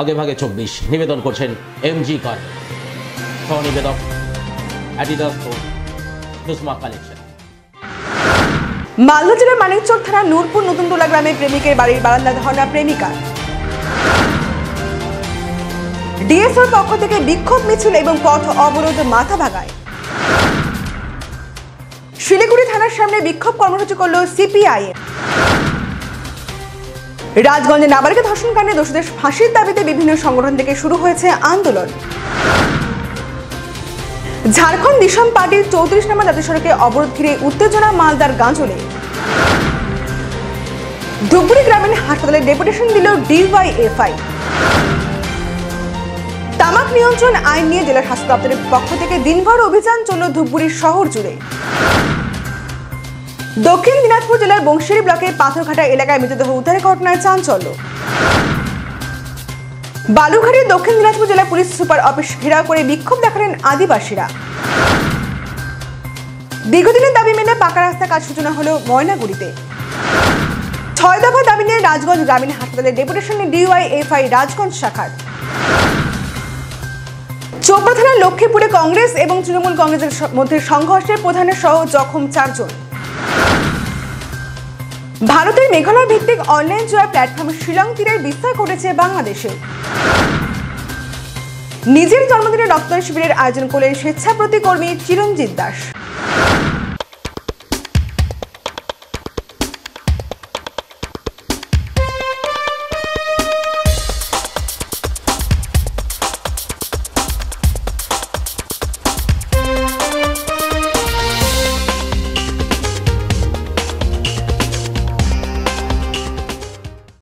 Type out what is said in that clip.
আগে ভাগে চব্বিশ। নিবেদন করছেন এম জি কর সহনিবেদক অ্যাডিডাস কালেকশন মালদা জেলার মানিকচক থানা নূরপুর নতুনটোলা গ্রামে প্রেমিকের বাড়ির বারান্দা ধর্ণা প্রেমিকা। ডিএসওর পক্ষ থেকে বিক্ষোভ মিছিল এবং পথ অবরোধ মাথা ভাগায়। শিলিগুড়ি থানার সামনে বিক্ষোভ কর্মসূচি করল সিপিআইএম। রাজগঞ্জে নাবালিকা ধর্ষণকাণ্ডে দোষীদের ফাঁসির দাবিতে বিভিন্ন সংগঠন থেকে শুরু হয়েছে আন্দোলন। ঝাড়খণ্ড দিশম পার্টির চৌত্রিশ নম্বর জাতীয় সড়কে অবরোধ ঘিরে উত্তেজনা মালদার গাঁজলে ধুপগুড়ি গ্রামীণ হাসপাতালে ডেপুটেশন দিল ডিওয়াইএফআই। তামাক নিয়ন্ত্রণ আইন নিয়ে জেলা স্বাস্থ্য দপ্তরের পক্ষ থেকে দিনভর অভিযান চলল ধূপগুড়ির শহর জুড়ে। দক্ষিণ দিনাজপুর জেলার বংশিয়ারি ব্লকের পাথরঘাটা এলাকায় মৃতদেহ উদ্ধারের ঘটনায় চাঞ্চল্য। বালুঘাটের দক্ষিণ দিনাজপুর জেলা পুলিশ সুপার অফিস ঘেরাও করে বিক্ষোভ দেখালেন আদিবাসীরা। দীর্ঘদিনের দাবি মেনে পাকা রাস্তা কাজ সূচনা হলো ময়নাগুড়িতে। ছয় দফা দাবি নিয়ে রাজগঞ্জ গ্রামীণ হাসপাতালে ডেপুটেশনে ডিওয়াইএফআই রাজগঞ্জ শাখার। চোপড়া থানার লক্ষ্মীপুরে কংগ্রেস এবং তৃণমূল কংগ্রেসের মধ্যে সংঘর্ষের প্রধানের সহ জখম চারজন। ভারতের মেঘালয় ভিত্তিক অনলাইন জয় প্ল্যাটফর্ম শিলং তীরের বিস্তার করেছে বাংলাদেশে। নিজের জন্মদিনে রক্তদান শিবিরের আয়োজন করলেন স্বেচ্ছাপ্রতি কর্মী চিরঞ্জিত দাস।